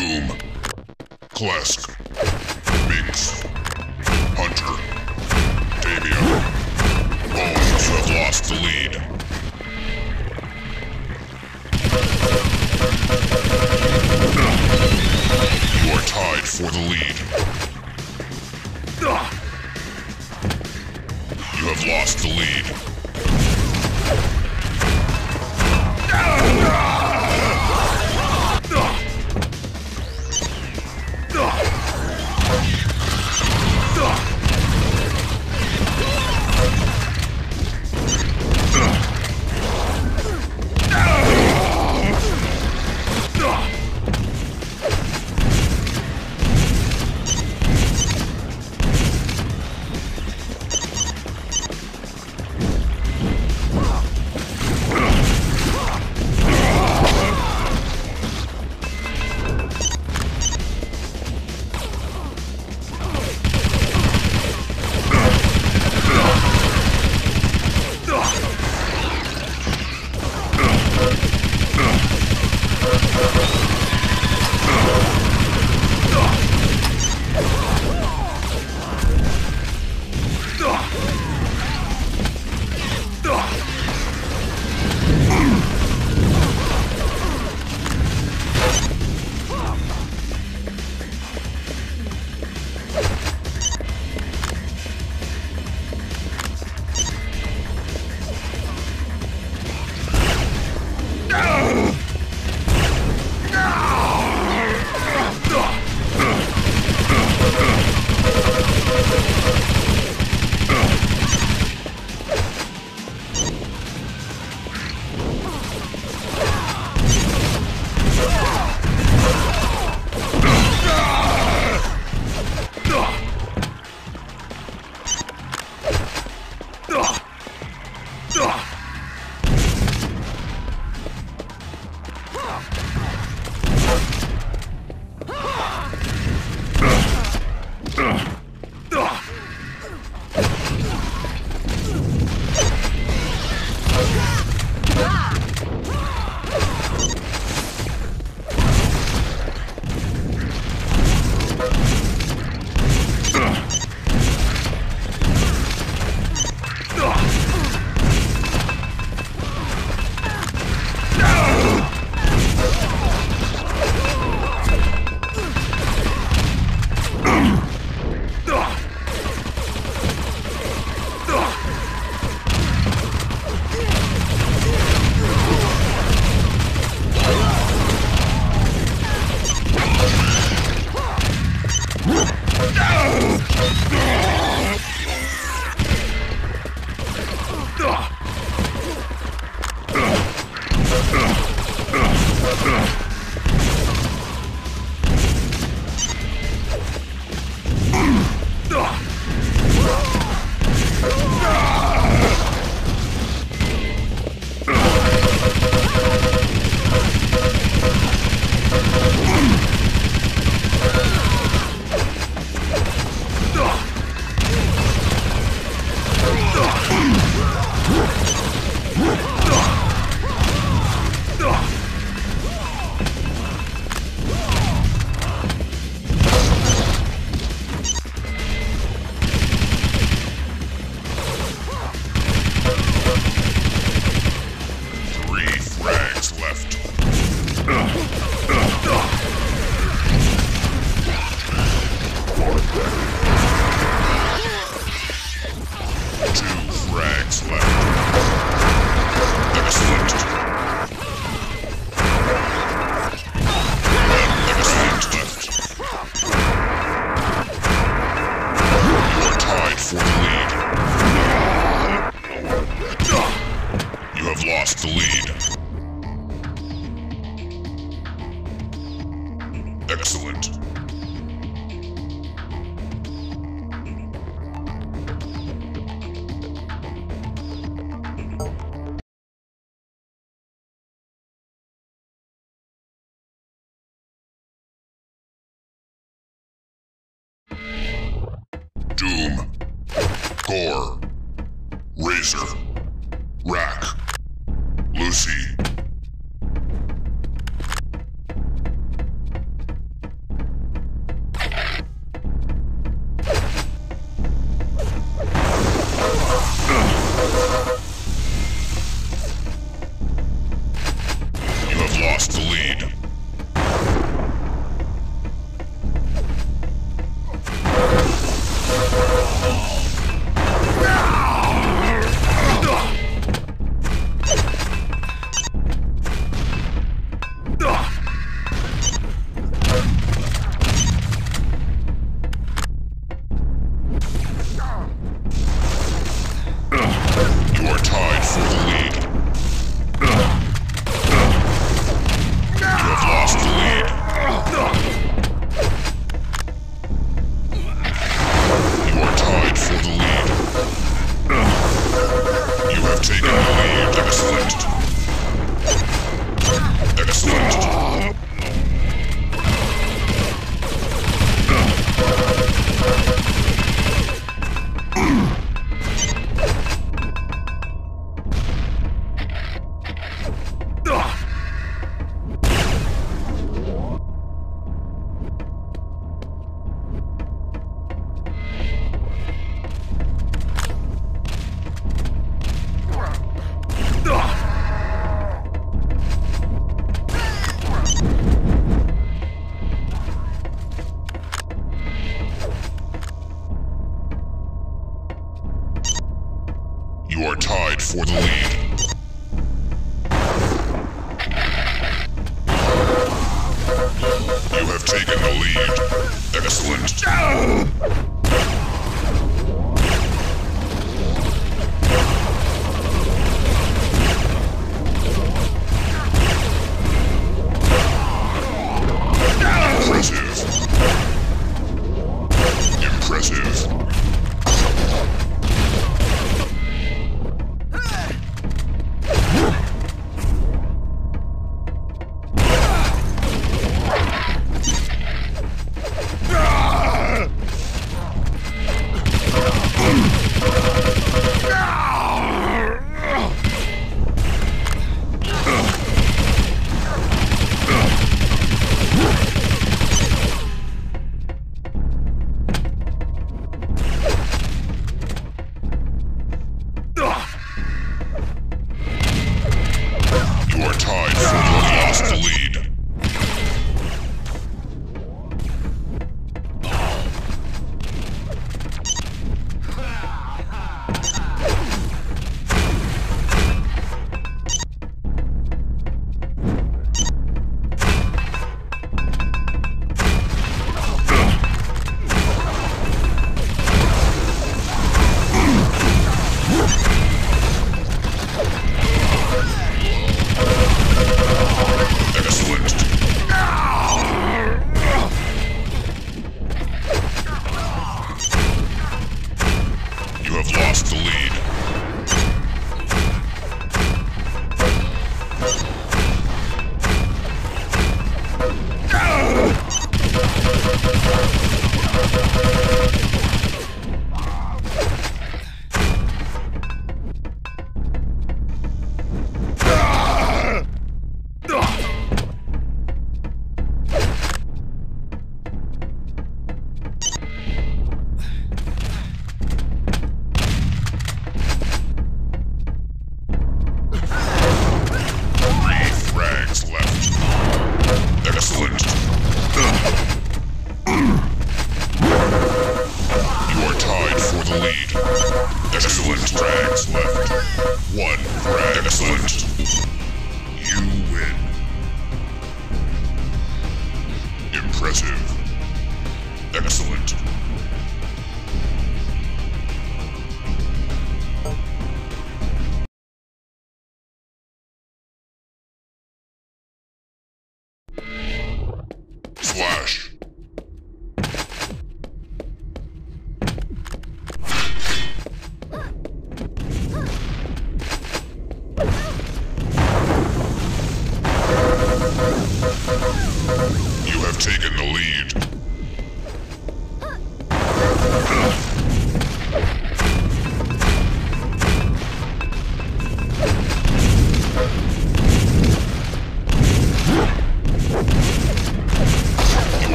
Doom, Klesk, Binks, Hunter, Damien. Bones, have lost the lead. You are tied for the lead. You have lost the lead.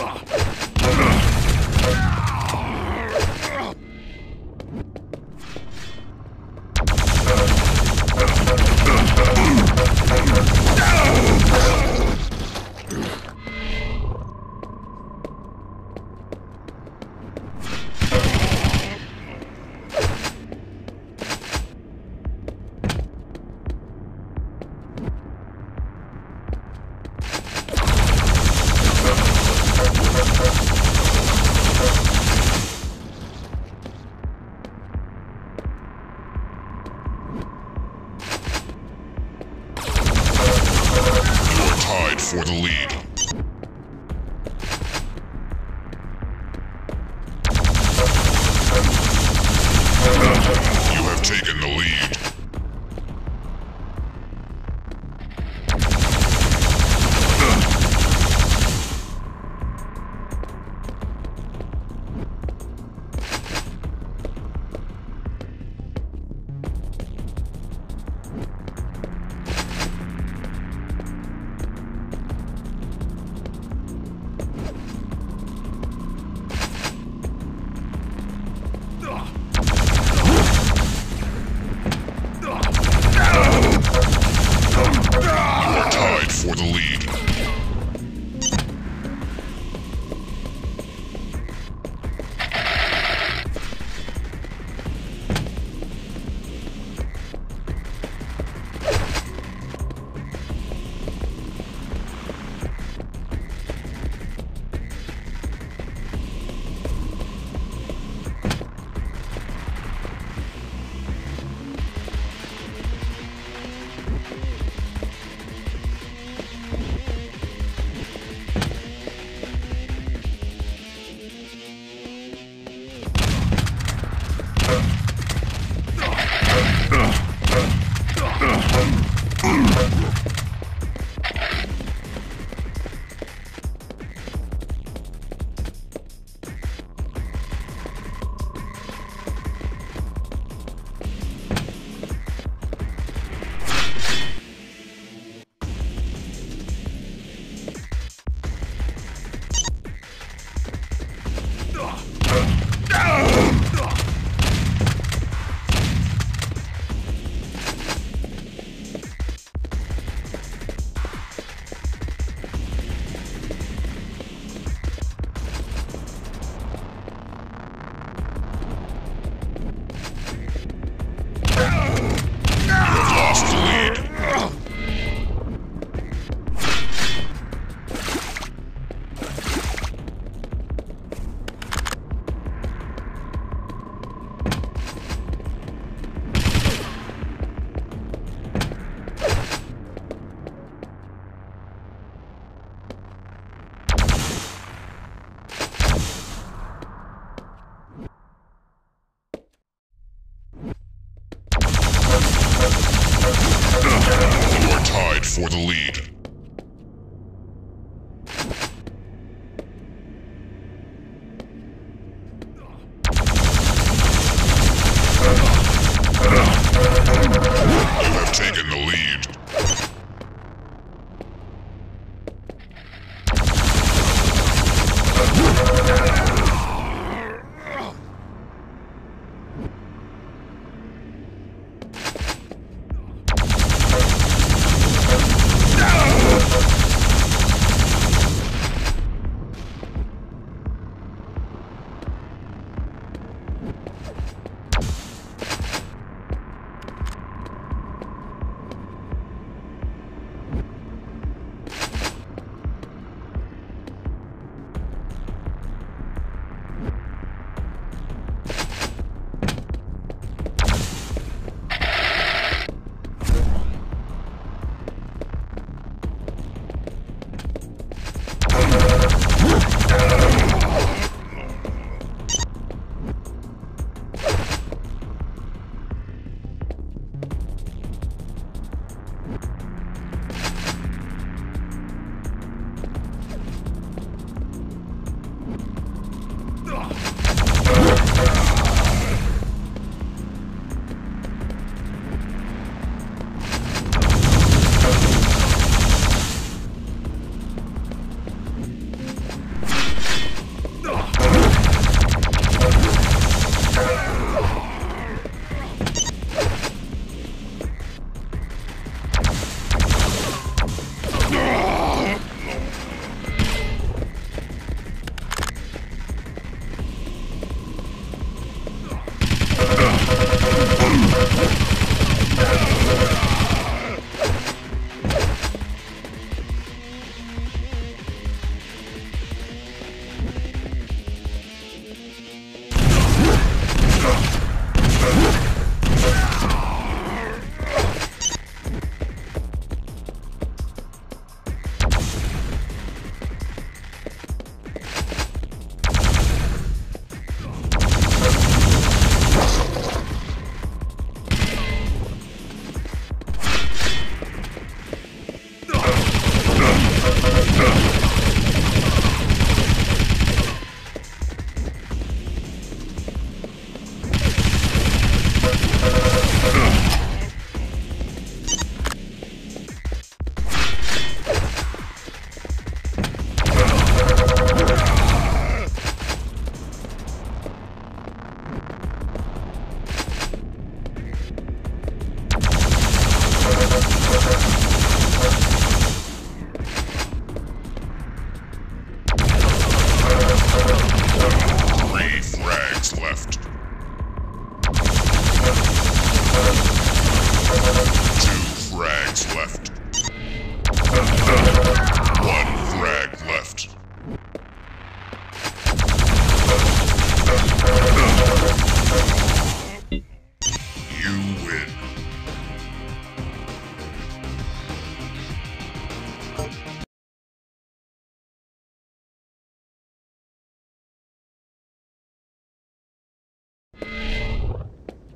You're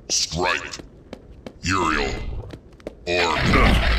Strike. Uriel. Orbb.